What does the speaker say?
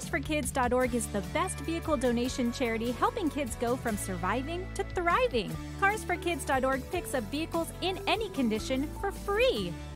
CarsForKids.org is the best vehicle donation charity helping kids go from surviving to thriving. CarsForKids.org picks up vehicles in any condition for free.